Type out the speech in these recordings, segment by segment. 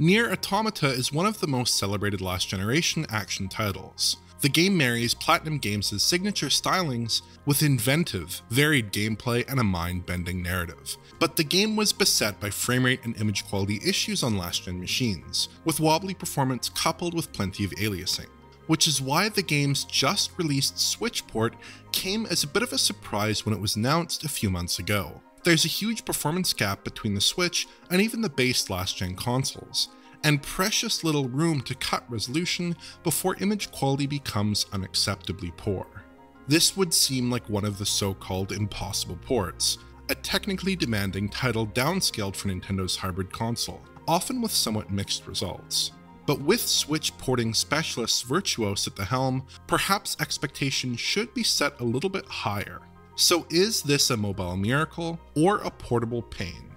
Nier Automata is one of the most celebrated last generation action titles. The game marries Platinum Games' signature stylings with inventive, varied gameplay and a mind bending narrative. But the game was beset by framerate and image quality issues on last gen machines, with wobbly performance coupled with plenty of aliasing. Which is why the game's just released Switch port came as a bit of a surprise when it was announced a few months ago. There's a huge performance gap between the Switch and even the base last gen consoles, and precious little room to cut resolution before image quality becomes unacceptably poor. This would seem like one of the so called impossible ports, a technically demanding title downscaled for Nintendo's hybrid console, often with somewhat mixed results. But with Switch porting specialists Virtuos at the helm, perhaps expectations should be set a little bit higher. So is this a mobile miracle or a portable pain?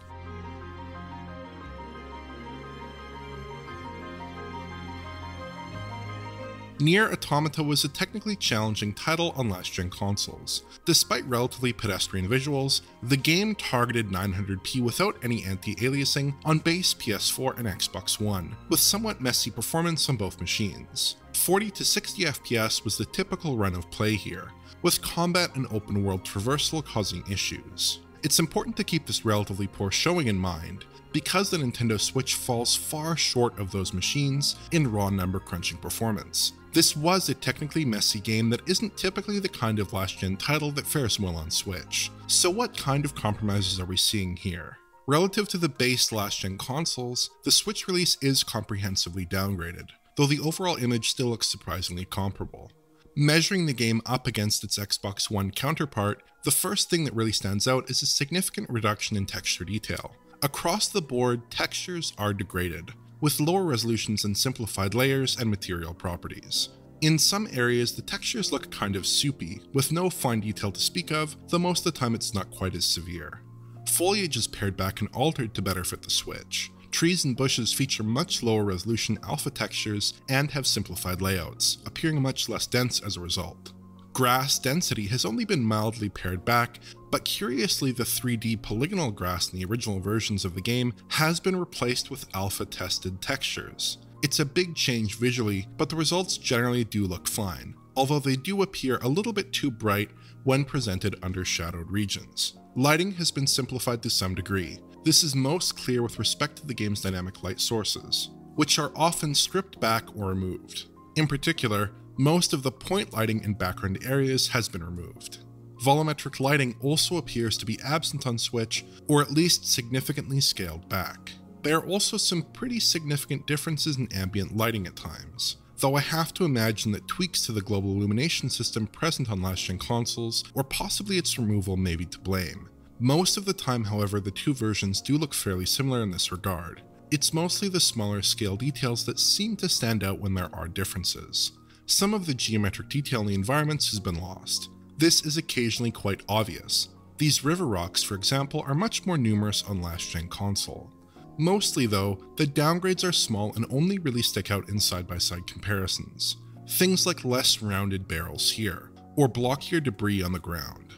Nier Automata was a technically challenging title on last gen consoles. Despite relatively pedestrian visuals, the game targeted 900p without any anti-aliasing on base PS4 and Xbox One, with somewhat messy performance on both machines. 40 to 60 FPS was the typical run of play here, with combat and open world traversal causing issues. It's important to keep this relatively poor showing in mind, because the Nintendo Switch falls far short of those machines in raw number crunching performance. This was a technically messy game that isn't typically the kind of last gen title that fares well on Switch. So what kind of compromises are we seeing here? Relative to the base last gen consoles, the Switch release is comprehensively downgraded, though the overall image still looks surprisingly comparable. Measuring the game up against its Xbox One counterpart, the first thing that really stands out is a significant reduction in texture detail. Across the board, textures are degraded, with lower resolutions and simplified layers and material properties. In some areas, the textures look kind of soupy, with no fine detail to speak of, though most of the time it's not quite as severe. Foliage is pared back and altered to better fit the Switch. Trees and bushes feature much lower resolution alpha textures and have simplified layouts, appearing much less dense as a result. Grass density has only been mildly pared back, but curiously the 3D polygonal grass in the original versions of the game has been replaced with alpha tested textures. It's a big change visually, but the results generally do look fine, although they do appear a little bit too bright when presented under shadowed regions. Lighting has been simplified to some degree. This is most clear with respect to the game's dynamic light sources, which are often stripped back or removed. In particular, most of the point lighting in background areas has been removed. Volumetric lighting also appears to be absent on Switch, or at least significantly scaled back. There are also some pretty significant differences in ambient lighting at times, though I have to imagine that tweaks to the global illumination system present on last gen consoles, or possibly its removal may be to blame. Most of the time, however, the two versions do look fairly similar in this regard. It's mostly the smaller scale details that seem to stand out when there are differences some of the geometric detail in the environments has been lost. This is occasionally quite obvious. These river rocks, for example, are much more numerous on last gen console. Mostly though, the downgrades are small and only really stick out in side-by-side -side comparisons. Things like less rounded barrels here, or blockier debris on the ground.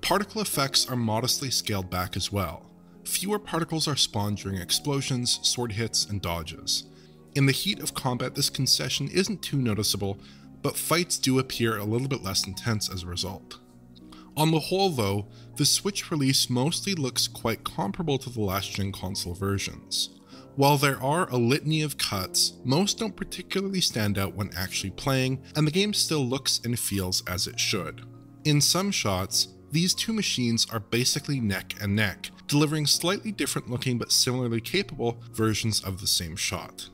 Particle effects are modestly scaled back as well. Fewer particles are spawned during explosions, sword hits, and dodges, in the heat of combat, this concession isn't too noticeable, but fights do appear a little bit less intense as a result. On the whole though, the Switch release mostly looks quite comparable to the last gen console versions. While there are a litany of cuts, most don't particularly stand out when actually playing, and the game still looks and feels as it should. In some shots, these two machines are basically neck and neck, delivering slightly different looking but similarly capable versions of the same shot.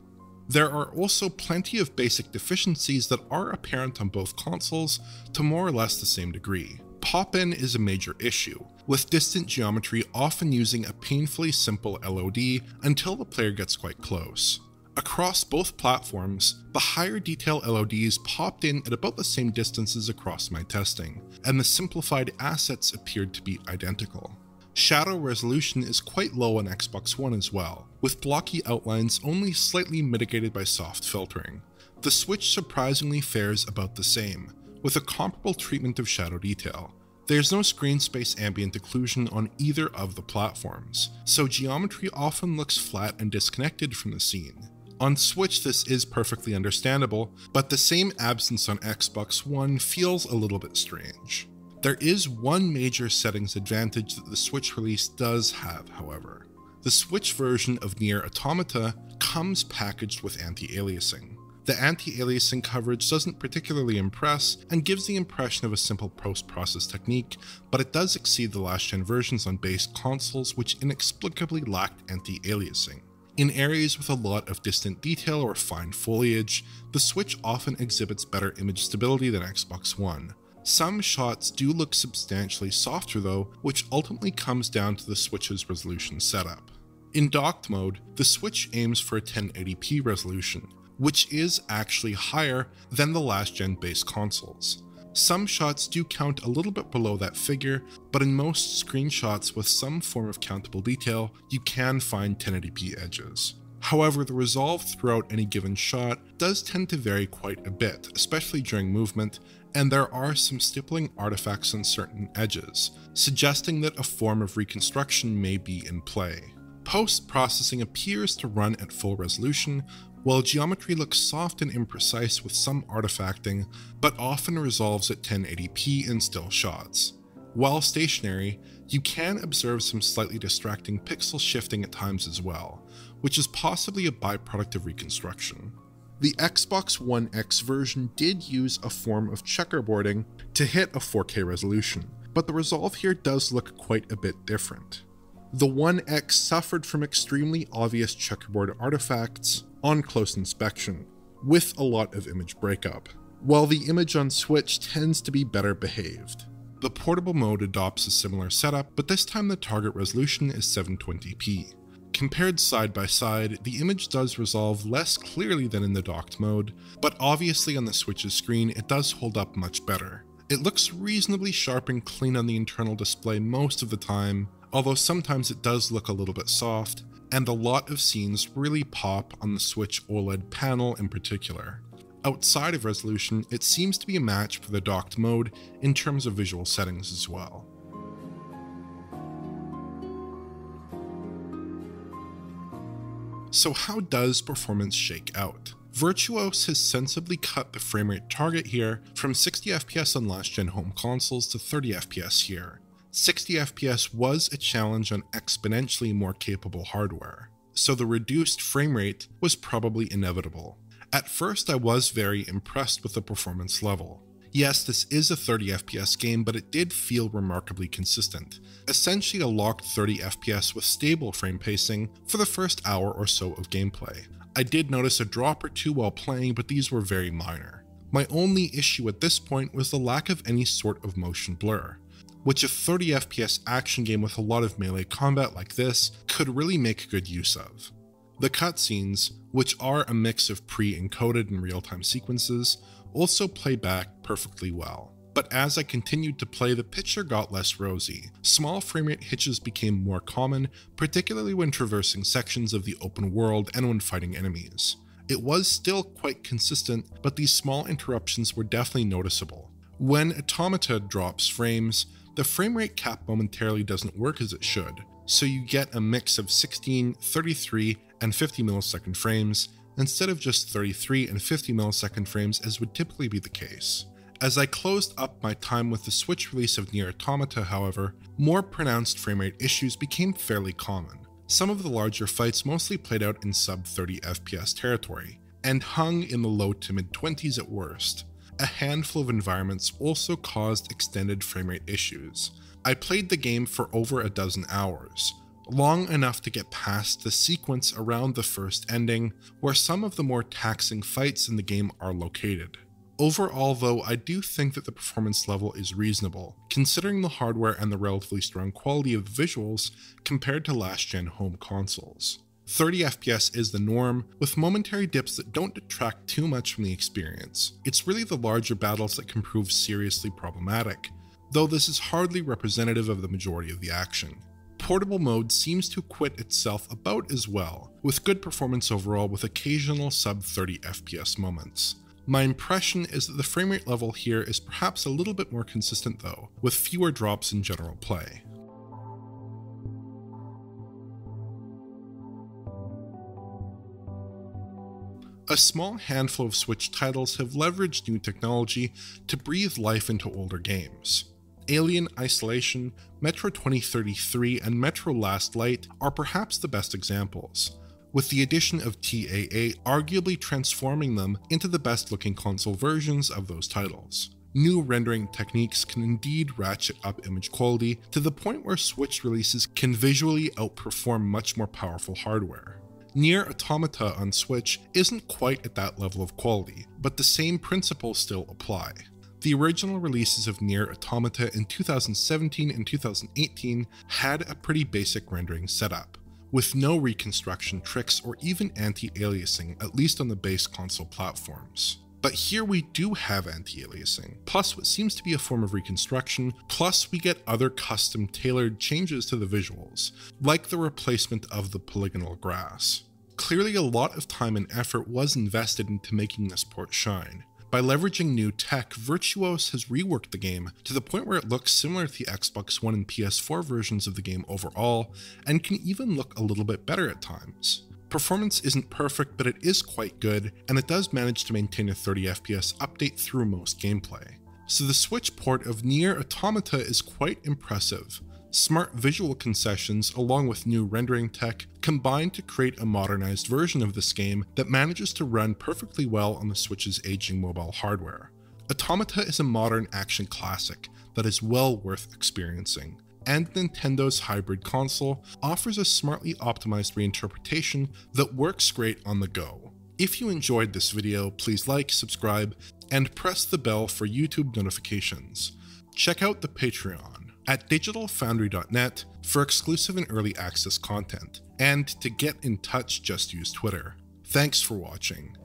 There are also plenty of basic deficiencies that are apparent on both consoles to more or less the same degree. Pop-in is a major issue, with distant geometry often using a painfully simple LOD until the player gets quite close. Across both platforms, the higher detail LODs popped in at about the same distances across my testing, and the simplified assets appeared to be identical. Shadow resolution is quite low on Xbox One as well, with blocky outlines only slightly mitigated by soft filtering. The Switch surprisingly fares about the same, with a comparable treatment of shadow detail. There's no screen space ambient occlusion on either of the platforms, so geometry often looks flat and disconnected from the scene. On Switch, this is perfectly understandable, but the same absence on Xbox One feels a little bit strange. There is one major settings advantage that the Switch release does have, however. The Switch version of Nier Automata comes packaged with anti-aliasing. The anti-aliasing coverage doesn't particularly impress and gives the impression of a simple post-process technique, but it does exceed the last-gen versions on base consoles which inexplicably lacked anti-aliasing. In areas with a lot of distant detail or fine foliage, the Switch often exhibits better image stability than Xbox One. Some shots do look substantially softer though, which ultimately comes down to the Switch's resolution setup. In docked mode, the Switch aims for a 1080p resolution, which is actually higher than the last gen base consoles. Some shots do count a little bit below that figure, but in most screenshots with some form of countable detail, you can find 1080p edges. However, the resolve throughout any given shot does tend to vary quite a bit, especially during movement, and there are some stippling artifacts on certain edges, suggesting that a form of reconstruction may be in play. Post processing appears to run at full resolution, while geometry looks soft and imprecise with some artifacting, but often resolves at 1080p in still shots. While stationary, you can observe some slightly distracting pixel shifting at times as well, which is possibly a byproduct of reconstruction. The Xbox One X version did use a form of checkerboarding to hit a 4K resolution, but the resolve here does look quite a bit different. The One X suffered from extremely obvious checkerboard artifacts on close inspection, with a lot of image breakup, while the image on Switch tends to be better behaved. The portable mode adopts a similar setup, but this time the target resolution is 720p. Compared side by side, the image does resolve less clearly than in the docked mode, but obviously on the Switch's screen it does hold up much better. It looks reasonably sharp and clean on the internal display most of the time, although sometimes it does look a little bit soft, and a lot of scenes really pop on the Switch OLED panel in particular. Outside of resolution, it seems to be a match for the docked mode in terms of visual settings as well. So how does performance shake out? Virtuos has sensibly cut the framerate target here from 60 FPS on last gen home consoles to 30 FPS here, 60 FPS was a challenge on exponentially more capable hardware, so the reduced frame rate was probably inevitable. At first, I was very impressed with the performance level. Yes, this is a 30 FPS game, but it did feel remarkably consistent. Essentially a locked 30 FPS with stable frame pacing for the first hour or so of gameplay. I did notice a drop or two while playing, but these were very minor. My only issue at this point was the lack of any sort of motion blur which a 30 FPS action game with a lot of melee combat like this could really make good use of. The cutscenes, which are a mix of pre-encoded and real-time sequences, also play back perfectly well. But as I continued to play, the picture got less rosy. Small framerate hitches became more common, particularly when traversing sections of the open world and when fighting enemies. It was still quite consistent, but these small interruptions were definitely noticeable. When Automata drops frames, the frame rate cap momentarily doesn't work as it should, so you get a mix of 16, 33, and 50 millisecond frames instead of just 33 and 50 millisecond frames as would typically be the case. As I closed up my time with the Switch release of Nier Automata, however, more pronounced framerate issues became fairly common. Some of the larger fights mostly played out in sub 30 FPS territory, and hung in the low to mid 20s at worst, a handful of environments also caused extended framerate issues. I played the game for over a dozen hours, long enough to get past the sequence around the first ending, where some of the more taxing fights in the game are located. Overall, though, I do think that the performance level is reasonable, considering the hardware and the relatively strong quality of the visuals compared to last gen home consoles. 30 FPS is the norm, with momentary dips that don't detract too much from the experience. It's really the larger battles that can prove seriously problematic, though this is hardly representative of the majority of the action. Portable mode seems to quit itself about as well, with good performance overall with occasional sub 30 FPS moments. My impression is that the framerate level here is perhaps a little bit more consistent though, with fewer drops in general play. A small handful of Switch titles have leveraged new technology to breathe life into older games. Alien Isolation, Metro 2033, and Metro Last Light are perhaps the best examples, with the addition of TAA arguably transforming them into the best looking console versions of those titles. New rendering techniques can indeed ratchet up image quality to the point where Switch releases can visually outperform much more powerful hardware. NieR Automata on Switch isn't quite at that level of quality, but the same principles still apply. The original releases of NieR Automata in 2017 and 2018 had a pretty basic rendering setup, with no reconstruction tricks or even anti-aliasing, at least on the base console platforms. But here we do have anti-aliasing, plus what seems to be a form of reconstruction, plus we get other custom tailored changes to the visuals, like the replacement of the polygonal grass. Clearly a lot of time and effort was invested into making this port shine. By leveraging new tech, Virtuos has reworked the game to the point where it looks similar to the Xbox One and PS4 versions of the game overall, and can even look a little bit better at times. Performance isn't perfect, but it is quite good, and it does manage to maintain a 30 FPS update through most gameplay. So the Switch port of NieR Automata is quite impressive. Smart visual concessions along with new rendering tech combine to create a modernized version of this game that manages to run perfectly well on the Switch's aging mobile hardware. Automata is a modern action classic that is well worth experiencing and Nintendo's hybrid console offers a smartly optimized reinterpretation that works great on the go. If you enjoyed this video, please like, subscribe, and press the bell for YouTube notifications. Check out the Patreon at digitalfoundry.net for exclusive and early access content, and to get in touch, just use Twitter. Thanks for watching.